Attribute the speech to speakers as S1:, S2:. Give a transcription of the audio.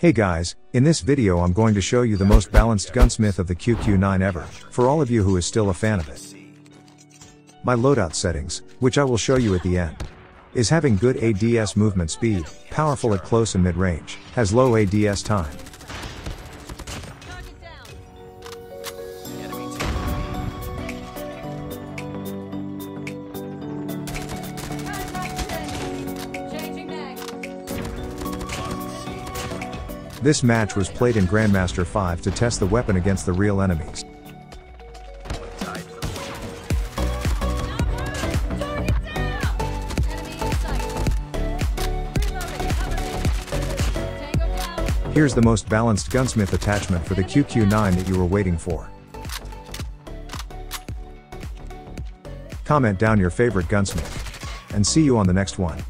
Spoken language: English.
S1: Hey guys, in this video I'm going to show you the most balanced gunsmith of the QQ9 ever, for all of you who is still a fan of it. My loadout settings, which I will show you at the end, is having good ADS movement speed, powerful at close and mid range, has low ADS time. This match was played in Grandmaster 5 to test the weapon against the real enemies. Here's the most balanced gunsmith attachment for the QQ9 that you were waiting for. Comment down your favorite gunsmith. And see you on the next one.